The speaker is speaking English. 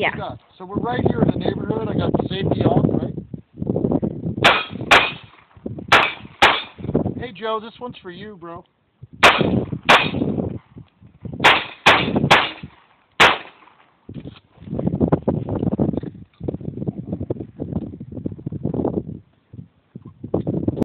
Yeah. So we're right here in the neighborhood. I got the safety off, right? Hey Joe, this one's for you, bro.